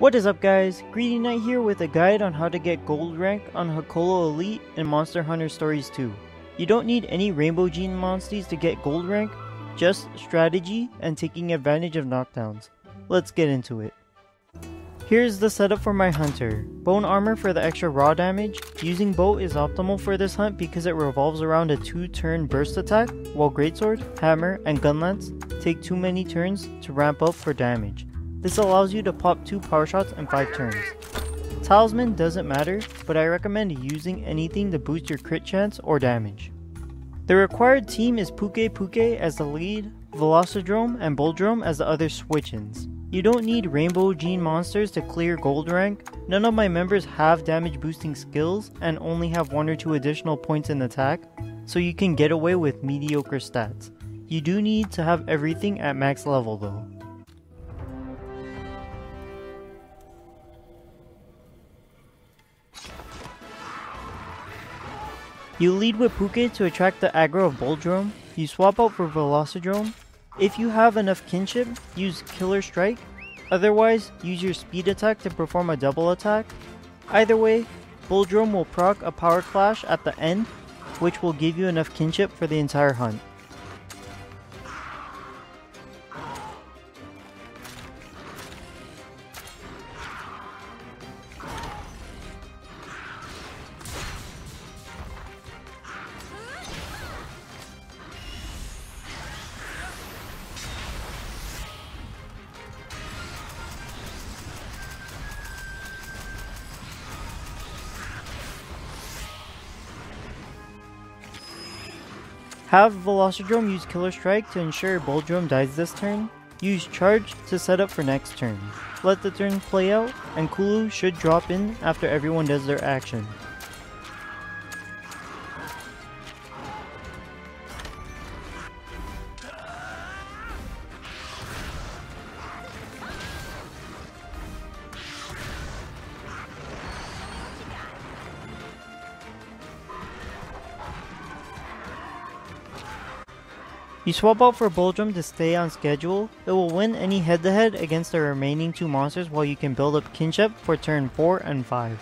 What is up guys, Gready Knight here with a guide on how to get gold rank on Hakolo Elite and Monster Hunter Stories 2. You don't need any Rainbow Gene monsters to get gold rank, just strategy and taking advantage of knockdowns. Let's get into it. Here's the setup for my hunter. Bone armor for the extra raw damage. Using bow is optimal for this hunt because it revolves around a 2 turn burst attack, while greatsword, hammer, and gunlance take too many turns to ramp up for damage. This allows you to pop 2 power shots in 5 turns. Talisman doesn't matter, but I recommend using anything to boost your crit chance or damage. The required team is Pukei Pukei as the lead, Velocidrome and Bulldrome as the other switch-ins. You don't need Rainbow Gene monsters to clear gold rank, none of my members have damage boosting skills and only have 1 or 2 additional points in attack, so you can get away with mediocre stats. You do need to have everything at max level though. You lead with Pukei to attract the aggro of Bulldrome, you swap out for Velocidrome. If you have enough kinship, use Killer Strike, otherwise use your speed attack to perform a double attack. Either way, Bulldrome will proc a Power Clash at the end, which will give you enough kinship for the entire hunt. Have Velocidrome use Killer Strike to ensure Bulldrome dies this turn. Use Charge to set up for next turn. Let the turn play out, and Kulu should drop in after everyone does their action. You swap out for Bulldrome to stay on schedule, it will win any head-to-head -head against the remaining two monsters while you can build up kinship for turn 4 and 5.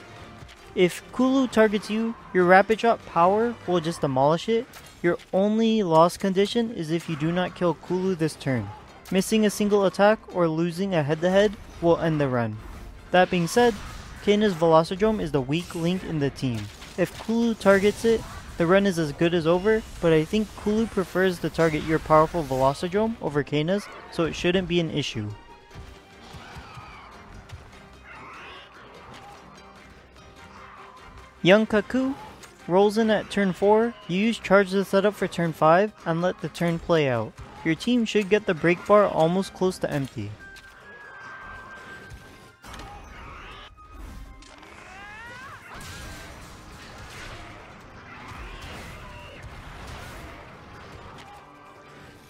If Kulu targets you, your rapid shot power will just demolish it. Your only loss condition is if you do not kill Kulu this turn. Missing a single attack or losing a head-to-head -head will end the run. That being said, Kana's Velocidrome is the weak link in the team. If Kulu targets it, the run is as good as over, but I think Kulu prefers to target your powerful Velocidrome over Kana's, so it shouldn't be an issue. Yian Kut-Ku rolls in at turn 4, you use charge to set up for turn 5 and let the turn play out. Your team should get the break bar almost close to empty.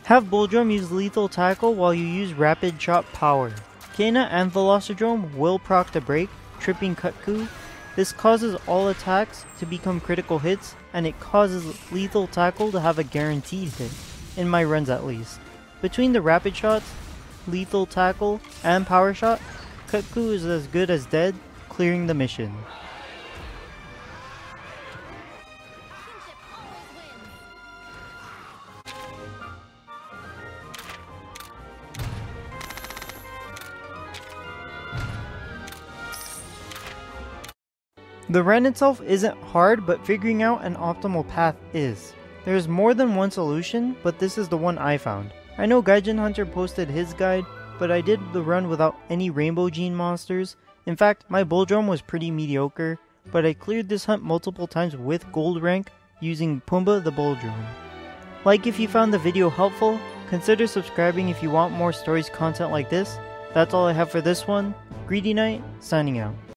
Have Bulldrome use Lethal Tackle while you use Rapid Chop Power. Kana and Velocidrome will proc the break, tripping Kutku. This causes all attacks to become critical hits, and it causes Lethal Tackle to have a guaranteed hit, in my runs at least. Between the Rapid Shots, Lethal Tackle, and Power Shot, Kutku is as good as dead, clearing the mission. The run itself isn't hard, but figuring out an optimal path is. There's more than one solution, but this is the one I found. I know Gaijin Hunter posted his guide, but I did the run without any Rainbow Gene monsters. In fact, my Bulldrome was pretty mediocre, but I cleared this hunt multiple times with gold rank using Pumbaa the Bulldrome. Like if you found the video helpful, consider subscribing if you want more stories content like this. That's all I have for this one. Gready Knight, signing out.